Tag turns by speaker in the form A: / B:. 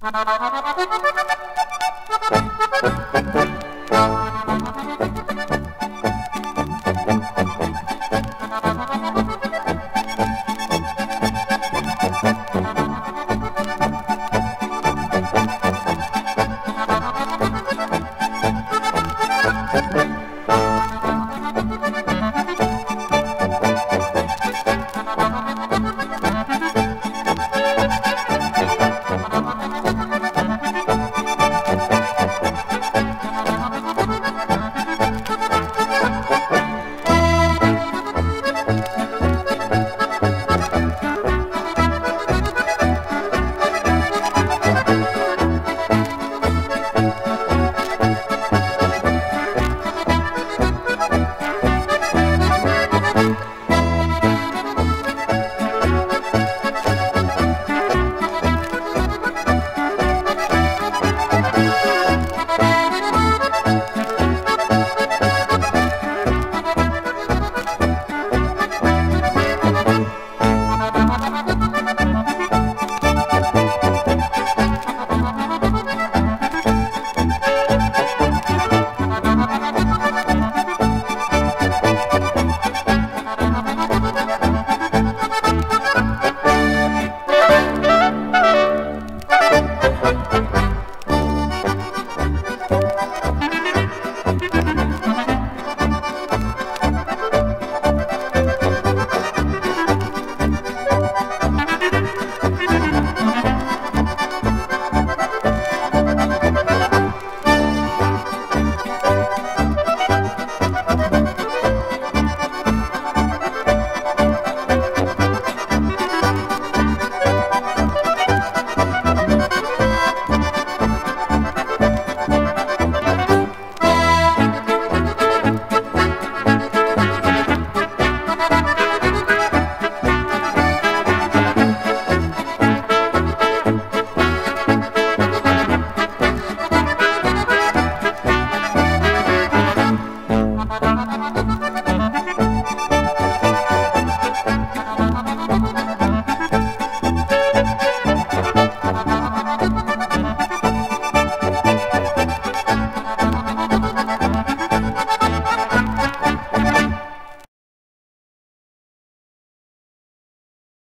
A: Ha ha thank